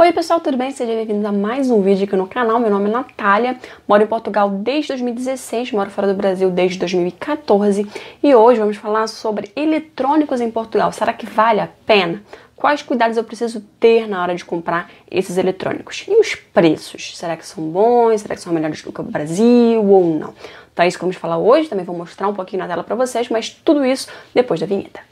Oi pessoal, tudo bem? Sejam bem-vindos a mais um vídeo aqui no canal. Meu nome é Natália, moro em Portugal desde 2016, moro fora do Brasil desde 2014 e hoje vamos falar sobre eletrônicos em Portugal. Será que vale a pena? Quais cuidados eu preciso ter na hora de comprar esses eletrônicos? E os preços? Será que são bons? Será que são melhores do que o Brasil ou não? Então é isso que vamos falar hoje, também vou mostrar um pouquinho na tela para vocês, mas tudo isso depois da vinheta.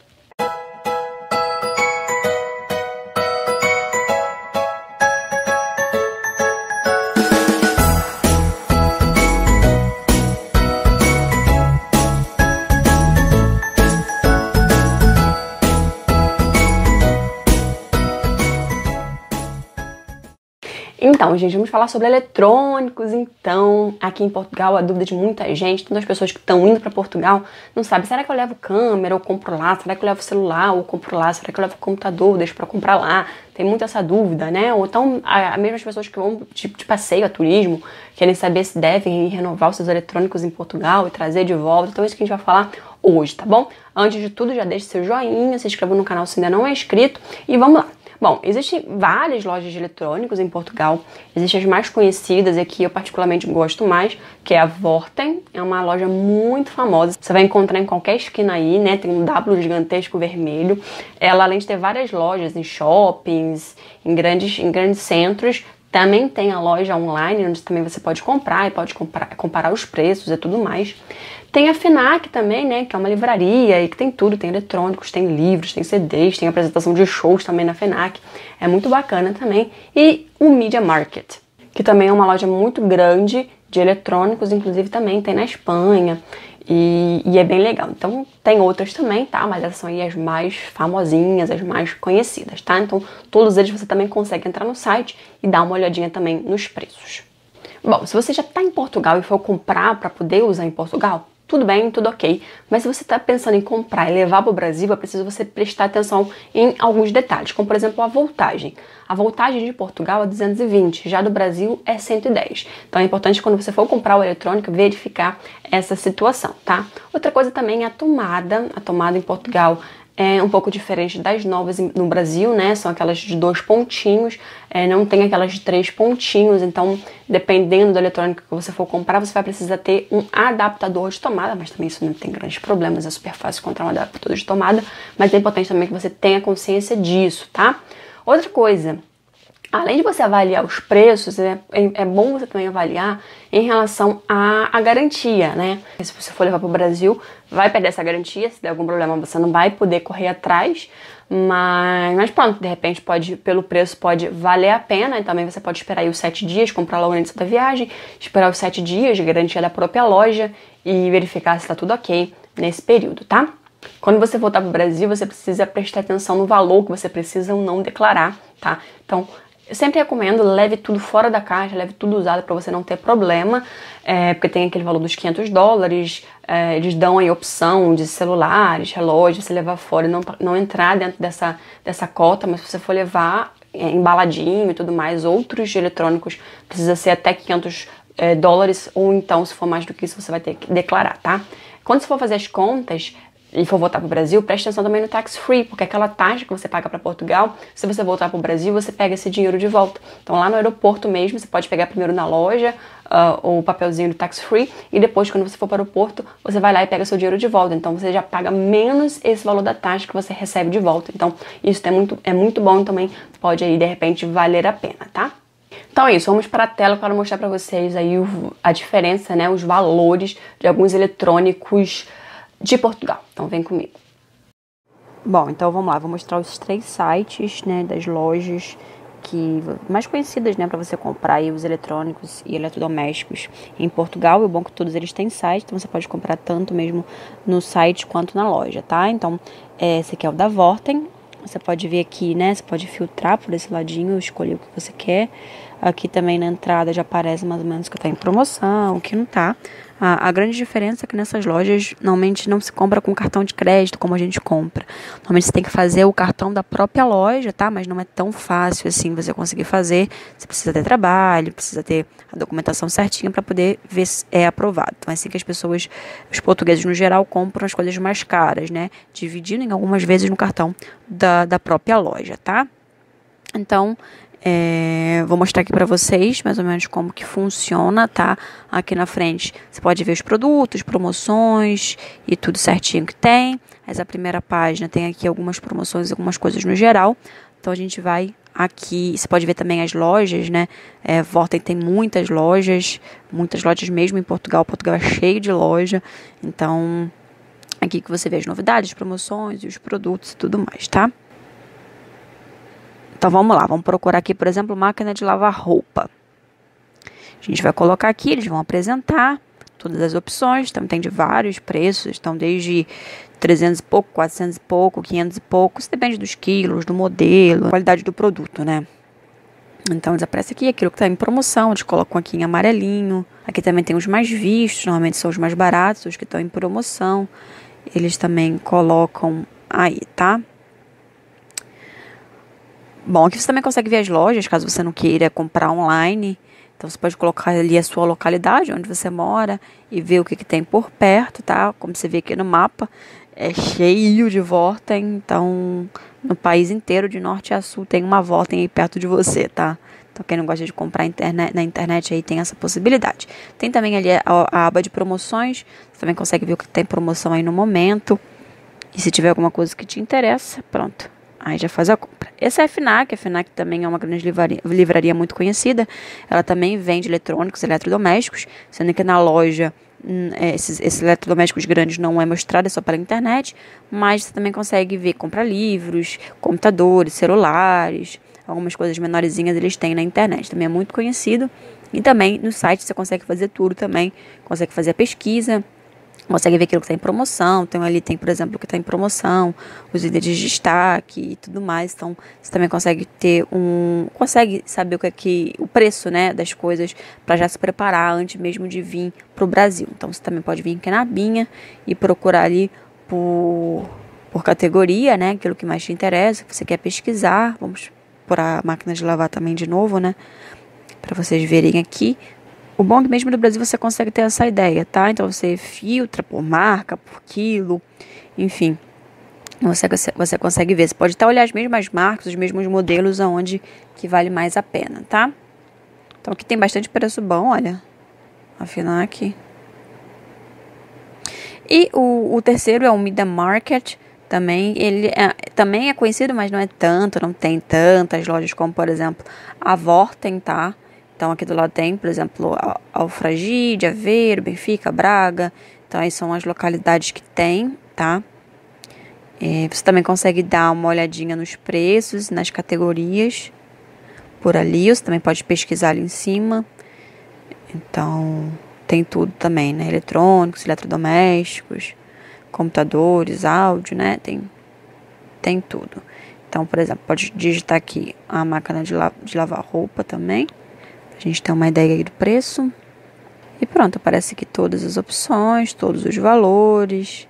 Então, gente, vamos falar sobre eletrônicos. Então, aqui em Portugal, a dúvida de muita gente, todas as pessoas que estão indo para Portugal, não sabe, será que eu levo câmera ou compro lá? Será que eu levo celular ou compro lá? Será que eu levo computador, deixo para comprar lá? Tem muita essa dúvida, né? Ou então, as mesmas pessoas que vão de, de passeio a turismo, querem saber se devem renovar os seus eletrônicos em Portugal e trazer de volta. Então, é isso que a gente vai falar hoje, tá bom? Antes de tudo, já deixe seu joinha, se inscreva no canal se ainda não é inscrito e vamos lá. Bom, existem várias lojas de eletrônicos em Portugal. Existem as mais conhecidas e aqui eu particularmente gosto mais, que é a Vorten. É uma loja muito famosa. Você vai encontrar em qualquer esquina aí, né? Tem um W gigantesco vermelho. Ela, além de ter várias lojas em shoppings, em grandes, em grandes centros, também tem a loja online, onde também você pode comprar e pode comprar, comparar os preços e tudo mais. Tem a FENAC também, né, que é uma livraria e que tem tudo, tem eletrônicos, tem livros, tem CDs, tem apresentação de shows também na FENAC. É muito bacana também. E o Media Market, que também é uma loja muito grande de eletrônicos, inclusive também tem na Espanha. E, e, é bem legal. Então tem outras também, tá? Mas essas são aí as mais famosinhas, as mais conhecidas, tá? Então todos eles você também consegue entrar no site e dar uma olhadinha também nos preços. Bom, se você já está em Portugal e for comprar para poder usar em Portugal, tudo bem, tudo ok. Mas se você está pensando em comprar e levar para o Brasil, é preciso você prestar atenção em alguns detalhes, como por exemplo a voltagem. A voltagem de Portugal é 220, já do Brasil é 110. Então é importante quando você for comprar o eletrônico verificar essa situação, tá? Outra coisa também é a tomada. A tomada em Portugal é um pouco diferente das novas no Brasil, né? São aquelas de dois pontinhos, é, não tem aquelas de três pontinhos. Então, dependendo da eletrônica que você for comprar, você vai precisar ter um adaptador de tomada, mas também isso não tem grandes problemas, é super fácil encontrar um adaptador de tomada. Mas é importante também que você tenha consciência disso, tá? Outra coisa, além de você avaliar os preços, é, é, é bom você também avaliar em relação à, garantia, né? Se você for levar para o Brasil, vai perder essa garantia, se der algum problema você não vai poder correr atrás, mas, mas pronto, de repente pode, pelo preço pode valer a pena, e também você pode esperar aí os sete dias, comprar logo antes da viagem, esperar os sete dias de garantia da própria loja e verificar se está tudo ok nesse período, tá? Quando você voltar para o Brasil, você precisa prestar atenção no valor que você precisa ou não declarar, tá? Então, eu sempre recomendo, leve tudo fora da caixa, leve tudo usado para você não ter problema, é, porque tem aquele valor dos 500 dólares, é, eles dão aí opção de celulares, relógios, você levar fora e não, não entrar dentro dessa, dessa cota, mas se você for levar é, embaladinho e tudo mais, outros eletrônicos, precisa ser até 500 é, dólares, ou então, se for mais do que isso, você vai ter que declarar, tá? Quando você for fazer as contas, e for voltar para o Brasil, preste atenção também no tax free, porque aquela taxa que você paga para Portugal, se você voltar para o Brasil, você pega esse dinheiro de volta. Então lá no aeroporto mesmo, você pode pegar primeiro na loja uh, o papelzinho do tax free e depois quando você for para o aeroporto, você vai lá e pega seu dinheiro de volta. Então você já paga menos esse valor da taxa que você recebe de volta. Então isso é muito, é muito bom também, pode aí de repente valer a pena, tá? Então é isso, vamos para a tela para mostrar para vocês aí a diferença, né, os valores de alguns eletrônicos de Portugal. Então vem comigo. Bom, então vamos lá, vou mostrar os três sites, né, das lojas que mais conhecidas, né, para você comprar aí os eletrônicos e eletrodomésticos em Portugal. E o bom que todos eles têm site, então você pode comprar tanto mesmo no site quanto na loja, tá? Então, é, esse aqui é o da Vorten. Você pode ver aqui, né? Você pode filtrar por esse ladinho, escolher o que você quer. Aqui também na entrada já aparece mais ou menos que está em promoção, o que não está. A, a, grande diferença é que nessas lojas normalmente não se compra com cartão de crédito como a gente compra. Normalmente você tem que fazer o cartão da própria loja, tá? Mas não é tão fácil assim você conseguir fazer. Você precisa ter trabalho, precisa ter a documentação certinha para poder ver se é aprovado. Então é assim que as pessoas, os portugueses no geral, compram as coisas mais caras, né? Dividindo em algumas vezes no cartão da, da própria loja, tá? Então, É, vou mostrar aqui para vocês mais ou menos como que funciona, tá? Aqui na frente você pode ver os produtos, promoções e tudo certinho que tem. Essa primeira página tem aqui algumas promoções, algumas coisas no geral. Então a gente vai aqui, você pode ver também as lojas, né? É, Vorten tem muitas lojas, muitas lojas mesmo em Portugal. Portugal é cheio de loja. Então aqui que você vê as novidades, promoções e os produtos e tudo mais, tá? Então vamos lá, vamos procurar aqui, por exemplo, máquina de lavar roupa. A gente vai colocar aqui, eles vão apresentar todas as opções, então tem de vários preços, estão desde 300 e pouco, 400 e pouco, 500 e pouco, isso depende dos quilos, do modelo, qualidade do produto, né? Então eles aparecem aqui, aquilo que está em promoção, eles colocam aqui em amarelinho. Aqui também tem os mais vistos, normalmente são os mais baratos, os que estão em promoção. Eles também colocam aí, tá? Bom, aqui você também consegue ver as lojas, caso você não queira comprar online. Então você pode colocar ali a sua localidade, onde você mora, e ver o que, que tem por perto, tá? Como você vê aqui no mapa, é cheio de Vorten, então no país inteiro, de norte a sul, tem uma Vorten aí perto de você, tá? Então quem não gosta de comprar internet, na internet aí tem essa possibilidade. Tem também ali a, a aba de promoções, você também consegue ver o que tem promoção aí no momento. E se tiver alguma coisa que te interessa, pronto, Aí já faz a compra. Essa é a FNAC. A FNAC também é uma grande livraria, livraria muito conhecida. Ela também vende eletrônicos, eletrodomésticos, sendo que na loja hum, é, esses, esses, eletrodomésticos grandes não é mostrado, é só pela internet, mas você também consegue ver, comprar livros, computadores, celulares, algumas coisas menorzinhas eles têm na internet, também é muito conhecido. E também no site você consegue fazer tudo também, consegue fazer a pesquisa, consegue ver aquilo que está em promoção. Então, ali tem, por exemplo, o que está em promoção, os itens de destaque e tudo mais. Então, você também consegue ter um. consegue saber o que é que. o preço né, das coisas para já se preparar antes mesmo de vir para o Brasil. Então, você também pode vir aqui na Binha e procurar ali por, por categoria, né? Aquilo que mais te interessa, que você quer pesquisar. Vamos por a máquina de lavar também de novo, né? Para vocês verem aqui. O bom é que mesmo no Brasil você consegue ter essa ideia, tá? Então você filtra por marca, por quilo, enfim. Você, você consegue ver. Você pode até olhar as mesmas marcas, os mesmos modelos aonde que vale mais a pena, tá? Então aqui tem bastante preço bom, olha. Afinal aqui. E o, o terceiro é o Mida Market. Também ele é, também é conhecido, mas não é tanto, não tem tantas lojas como, por exemplo, a Vorten, tá? Então, aqui do lado tem, por exemplo, Alfragide, Aveiro, Benfica, Braga. Então, aí são as localidades que tem, tá? É, você também consegue dar uma olhadinha nos preços, nas categorias por ali. Você também pode pesquisar ali em cima. Então, tem tudo também, né? Eletrônicos, eletrodomésticos, computadores, áudio, né? Tem, tem tudo. Então, por exemplo, pode digitar aqui a máquina de, la de lavar roupa também. A gente tem uma ideia do preço. E pronto, aparece aqui todas as opções, todos os valores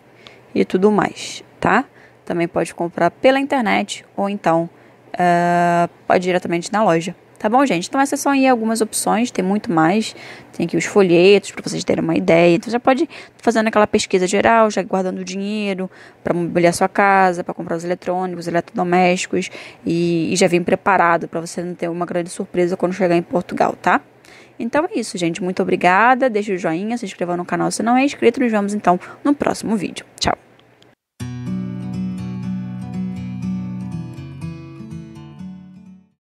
e tudo mais, tá? Também pode comprar pela internet ou então uh, pode ir diretamente na loja. Tá bom, gente? Então essas são aí algumas opções, tem muito mais. Tem aqui os folhetos para vocês terem uma ideia. Então já pode ir fazendo aquela pesquisa geral, já guardando dinheiro para mobiliar sua casa, para comprar os eletrônicos, eletrodomésticos e, e já vir preparado para você não ter uma grande surpresa quando chegar em Portugal, tá? Então é isso, gente. Muito obrigada. Deixe o joinha, se inscreva no canal se não é inscrito. Nos vemos então no próximo vídeo. Tchau!